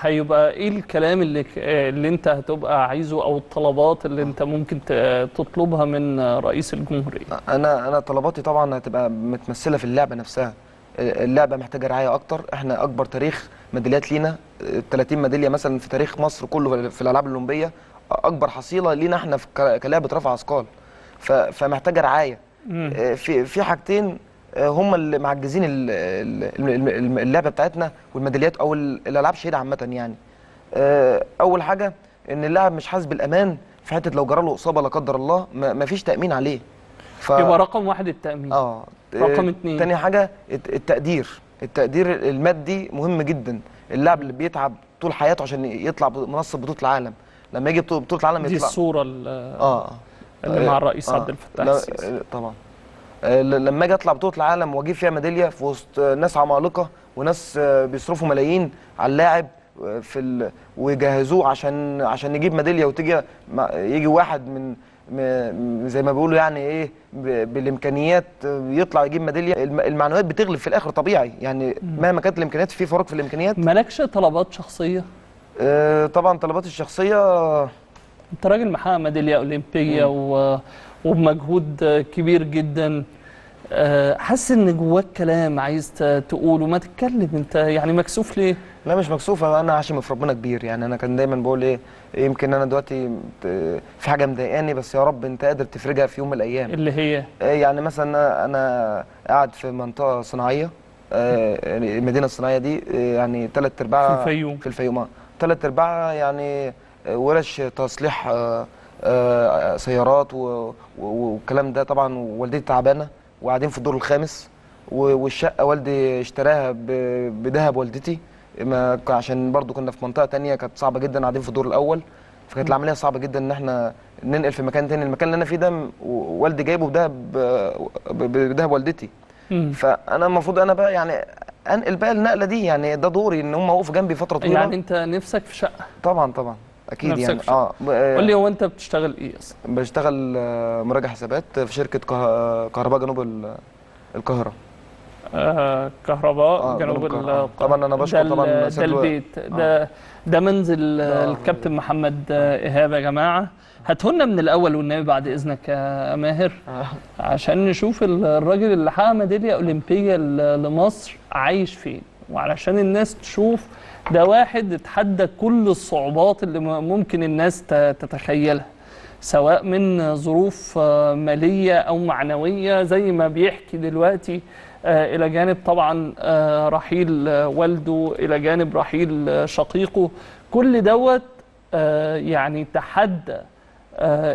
هيبقى إيه الكلام اللي اللي انت هتبقى عايزه أو الطلبات اللي انت ممكن ت- تطلبها من رئيس الجمهورية؟ أنا أنا طلباتي طبعا هتبقى متمثلة في اللعبة نفسها. اللعبة محتاجة رعاية أكتر. إحنا أكبر تاريخ ميداليات لينا 30 ميدالية مثلا في تاريخ مصر كله في الألعاب الأولمبية. أكبر حصيلة لينا إحنا كلعبة رفع أثقال. فمحتاجة رعاية. آه، في في حاجتين هم اللي معجزين ال- ال- ال- ال- اللعبة بتاعتنا والميداليات أو ال- الألعاب الشهيده عامة يعني. آه، أول حاجة إن اللاعب مش حاسس بالأمان في حتة لو جرى له إصابة لا قدر الله ما فيش تأمين عليه. ف... يبقى رقم واحد التأمين. آه رقم آه، اتنين. تاني حاجة الت- التقدير. التقدير المادي مهم جدا. اللاعب اللي بيتعب طول حياته عشان يطلع منصه بطولة العالم. لما يجي بطولة العالم دي يطلع الصورة ال- آه. اللي مع الرئيس آه. عبد الفتاح السيسي. آه، طبعا. آه، لما أجي اطلع بطولة العالم واجيب فيها ميدالية في وسط آه، ناس عمالقة وناس آه، بيصرفوا ملايين على اللاعب آه، في ال... ويجهزوه عشان عشان يجيب ميدالية وتيجي يجي واحد من زي ما بيقولوا يعني إيه بالإمكانيات آه، يطلع يجيب ميدالية. الم- المعنويات بتغلب في الآخر طبيعي. يعني مهما كانت الإمكانيات في فروق في الإمكانيات. مالكش طلبات شخصية؟ آه، طبعا طلباتي الشخصية انت راجل محقق ميداليه اولمبيه و... وبمجهود كبير جدا. آه، حاسس إن جواك كلام عايز تقوله. ما تتكلم أنت يعني مكسوف ليه؟ لا مش مكسوفه أنا عاشم في ربنا كبير. يعني أنا كان دايما بقول إيه يمكن أنا دلوقتي في حاجة مضايقاني بس يا رب أنت قادر تفرجها في يوم من الأيام. اللي هي؟ إيه يعني مثلا أنا قاعد في منطقة صناعية. آه، يعني المدينة الصناعية دي آه، يعني ثلاث أرباع في الفيوم. في الفيوم. آه. ثلاث أرباع يعني آه، ورش تصليح آه، آه، سيارات والكلام ده. طبعا والدتي تعبانة وقاعدين في الدور الخامس والشقة والدي اشتراها بذهب والدتي. ما عشان برضو كنا في منطقة تانية كانت صعبة جدا قاعدين في الدور الأول. فكانت العملية صعبة جدا إن إحنا ننقل في مكان تاني. المكان اللي أنا فيه ده والدي جايبه بذهب ب- بذهب والدتي. فأنا المفروض أنا بقى يعني أنقل بقى النقلة دي. يعني ده دوري إن هم وقفوا جنبي فترة طويلة. يعني أنت نفسك في شقة؟ طبعا طبعا. أكيد نفسك يعني. في- آه آه، قول لي هو أنت بتشتغل إيه أصلا؟ بشتغل آه، مراجع حسابات في شركة كه- كهرباء جنوب ال- القاهرة. آه كهرباء آه، جنوب جنوب ال- القاهرة. طبعا أنا بشكر طبعا ده البيت. ده ده منزل ده- الكابتن محمد إيهاب يا جماعة. هاتهولنا من الأول والنبي بعد إذنك يا ماهر. عشان نشوف ال- الراجل اللي حقق ميدالية أولمبية لمصر عايش فين. وعلشان الناس تشوف ده واحد اتحدى كل الصعوبات اللي ممكن الناس تتخيلها سواء من ظروف آه، مالية أو معنوية. زي ما بيحكي دلوقتي آه، إلى جانب طبعا آه، رحيل والده إلى جانب رحيل شقيقه. كل دوت يعني تحدى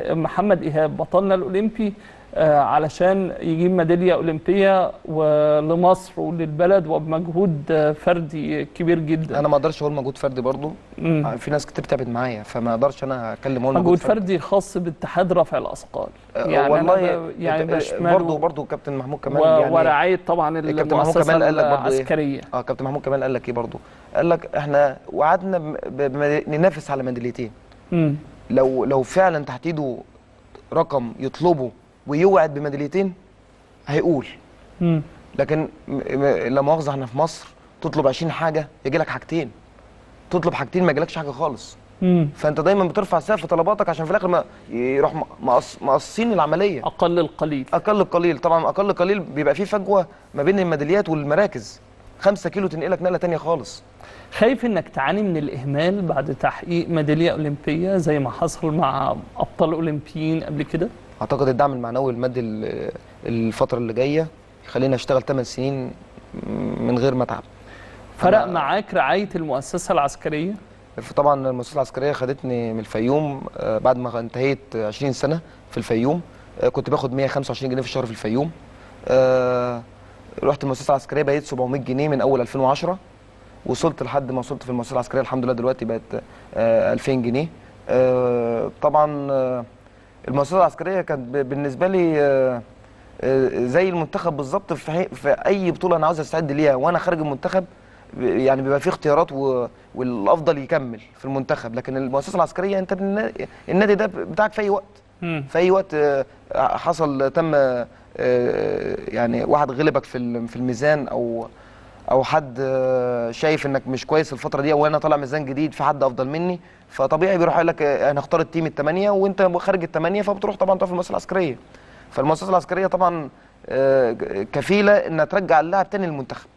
محمد إيهاب بطلنا الأولمبي آه، علشان يجيب ميدالية أولمبية ولمصر وللبلد وبمجهود آه، فردي كبير جدا. أنا ما أقدرش أقول مجهود فردي برضو. مم. في ناس كتير تعبت معايا فما أقدرش أنا أتكلم أقول مجهود فردي. خاص باتحاد رفع الأثقال. آه، يعني والله يعني برضو برضو كابتن محمود كمال يعني ورعاية طبعا المؤسسة إيه؟ العسكرية. آه كابتن محمود كمال قال لك إيه برضو؟ قال لك إحنا وعدنا ننافس على ميداليتين. لو لو فعلا تحت ايده رقم يطلبه ويوعد بميداليتين هيقول. مم. لكن لا مؤاخذة إحنا في مصر تطلب 20 حاجة يجي لك حاجتين. تطلب حاجتين ما يجيلكش حاجة خالص. مم. فأنت دايما بترفع سقف طلباتك عشان في الآخر ما يروح مقصين العملية. أقل القليل. أقل القليل. طبعا أقل القليل بيبقى فيه فجوة ما بين الميداليات والمراكز. 5 كيلو تنقلك نقلة تانية خالص. خايف إنك تعاني من الإهمال بعد تحقيق ميدالية أولمبية زي ما حصل مع أبطال أولمبيين قبل كده؟ أعتقد الدعم المعنوي المادي ال- الفترة اللي جاية يخليني أشتغل 8 سنين من غير ما أتعب. فرق معاك رعاية المؤسسة العسكرية؟ طبعا المؤسسة العسكرية خدتني من الفيوم آه، بعد ما انتهيت 20 سنة في الفيوم آه، كنت باخد 125 جنيه في الشهر في الفيوم. آه، رحت المؤسسة العسكرية بقيت 700 جنيه من أول 2010 وصلت لحد ما وصلت في المؤسسة العسكرية الحمد لله دلوقتي بقت آه، 2000 جنيه. طبعا المؤسسة العسكرية كانت بالنسبة لي آه، آه، زي المنتخب بالظبط في في أي بطولة أنا عاوز أستعد ليها وأنا خارج المنتخب يعني بيبقى فيه اختيارات و... والأفضل يكمل في المنتخب لكن المؤسسة العسكرية أنت النادي ده بتاعك في أي وقت. في أي وقت آه، حصل تم يعني واحد غلبك في في الميزان أو أو حد آه، شايف إنك مش كويس الفترة دي أو أنا طالع ميزان جديد في حد أفضل مني فطبيعي بيروح يقول لك آه، أنا هختار التيم الثمانيه وأنت خارج الثمانيه فبتروح طبعا تقف في المؤسسة العسكرية. فالمؤسسة العسكرية طبعا آه، كفيلة إنها ترجع اللاعب تاني للمنتخب.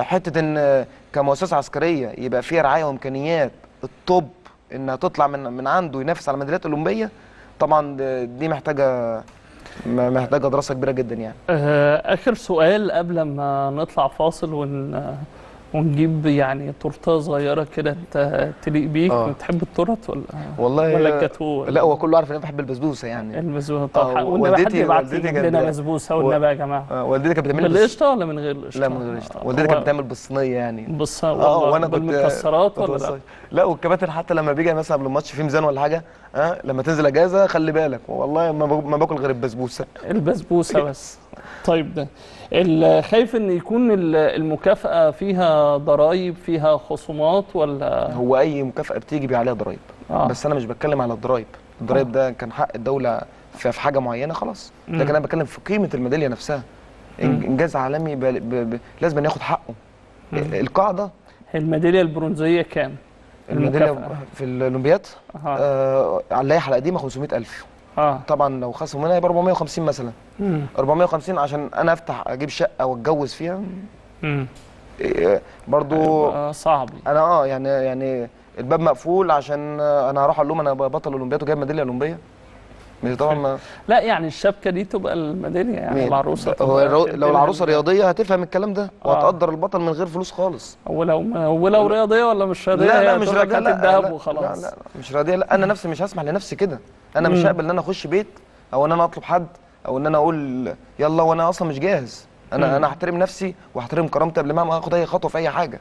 حتة إن كمؤسسة عسكرية يبقى فيها رعاية وإمكانيات الطب إنها تطلع من من عنده ينافس على الميداليات الاولمبيه طبعا دي محتاجة محتاجة دراسة كبيرة جدا يعني. آه، آخر سؤال قبل ما نطلع فاصل ون... ونجيب يعني تورتة صغيرة كده تليق بيك؟ آه. بتحب التورت ولا والله ولا آه، الجاتوه لا هو كله عارف إن أنا بحب البسبوسة يعني. المزبوط آه، طبعا والنبي حد والدتي- يبعت والدتي كانت لنا بت- مسبوسة و- والنبي يا جماعة؟ آه، والدتي كانت بتعمل بالقشطة ولا من غير القشطة؟ لا من غير قشطه آه، والدتي كانت بتعمل بالصينيه يعني. بص آه وأنا كنت بالمكسرات ولا لا؟ لا والكباتن حتى لما بيجي مثلا قبل الماتش في ميزان ولا حاجة آه لما تنزل أجازة خلي بالك. والله ما باكل غير البسبوسة. البسبوسة بس. طيب ده خايف إن يكون ال- المكافأة فيها ضرائب فيها خصومات ولا هو أي مكافأة بتيجي بيبقى عليها ضرايب آه. بس أنا مش بتكلم على الضرايب الضرايب ده كان حق الدولة في حاجة معينة خلاص. لكن أنا بتكلم في قيمة الميدالية نفسها. إنجاز عالمي ب... ب... ب... لازم ياخد حقه مم. القاعدة الميدالية البرونزية كام؟ الميدالية. في الأولمبياد آه آه على اللائحة القديمة 500000 آه. طبعا لو خصموا منها يبقى 450 مثلا. مم. 450 عشان أنا أفتح أجيب شقة وأتجوز فيها. مم. إيه، برضو صعب. أنا آه يعني يعني الباب مقفول عشان أنا هروح أقول لهم أنا بطل أولمبياد وجايب ميدالية أولمبية. مش طبعا ما لا يعني الشبكة دي تبقى الميداليه يعني مين؟ العروسة هو لو العروسة ال- رياضية هتفهم الكلام ده آه. وهتقدر البطل من غير فلوس خالص ولو ولو رياضية ولا مش رياضية لا لا مش رياضية لا لا, وخلاص لا لا مش رياضية لا أنا نفسي مش هسمح لنفسي كده أنا مش. هقبل إن أنا أخش بيت أو إن أنا أطلب حد أو إن أنا أقول يلا وأنا أصلا مش جاهز أنا مم. أنا احترم نفسي واحترم كرامتي قبل ما أخد أي خطوة في أي حاجة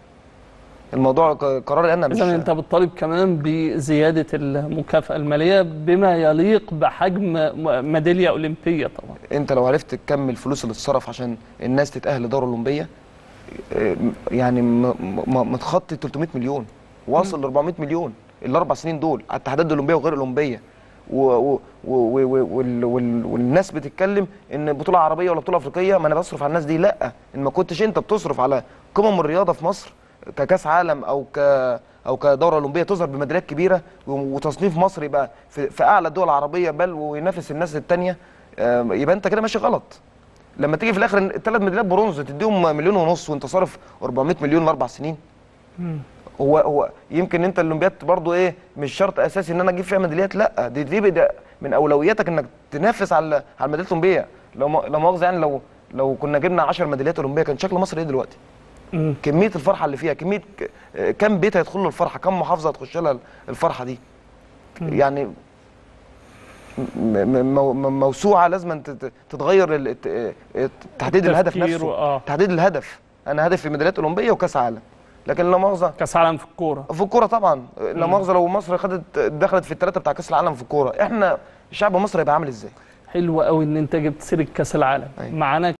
الموضوع ق- قراري أنا مش اذا أنت بتطالب كمان بزيادة المكافأة المالية بما يليق بحجم ميدالية أولمبية طبعا. أنت لو عرفت كم الفلوس اللي اتصرف عشان الناس تتأهل لدورة الاولمبيه آه، يعني متخطي 300 مليون واصل ل 400 مليون الأربع سنين دول على الاتحادات الأولمبية وغير الأولمبية. و و و و وال وال والناس بتتكلم إن بطولة عربية ولا بطولة أفريقية ما أنا بصرف على الناس دي لأ إن ما كنتش أنت بتصرف على قمم الرياضة في مصر. ككاس عالم أو ك أو كدورة أولمبية تظهر بميداليات كبيرة وتصنيف مصر يبقى في, في أعلى الدول العربية بل وينافس الناس الثانية يبقى أنت كده ماشي غلط. لما تيجي في الآخر الثلاث ميداليات برونز تديهم مليون ونص وأنت صارف 400 مليون لاربع سنين. هو هو يمكن أنت الاولمبياد برضو إيه مش شرط أساسي إن أنا أجيب فيها ميداليات لأ دي دي من أولوياتك إنك تنافس على على الميداليات الأولمبية. لو لو مؤاخذة يعني لو لو كنا جبنا 10 ميداليات أولمبية كان شكل مصر إيه دلوقتي؟ مم. كمية الفرحة اللي فيها كمية كم بيت هيدخل له الفرحة؟ كم محافظة هتخش لها الفرحة دي؟ يعني موسوعة لازم تت- تتغير تحديد الهدف نفسه. آه. تحديد الهدف. أنا هدفي ميداليات اولمبيه وكأس عالم. لكن لا مؤاخذة. كأس عالم في الكورة. في الكورة طبعا. لا مؤاخذة لو مصر خدت دخلت في الثلاثه بتاع كأس العالم في الكورة إحنا شعب مصر هيبقى عامل إزاي؟ حلو قوي إن أنت جبت سيرة كأس العالم. أيوة. معانا